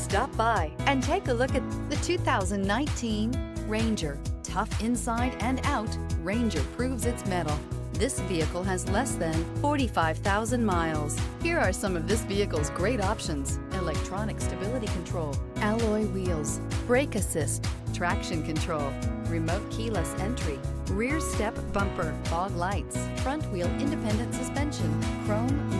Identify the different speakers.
Speaker 1: Stop by and take a look at the 2019 Ranger. Tough inside and out, Ranger proves its metal. This vehicle has less than 45,000 miles. Here are some of this vehicle's great options. Electronic stability control, alloy wheels, brake assist, traction control, remote keyless entry, rear step bumper, fog lights, front wheel independent suspension, chrome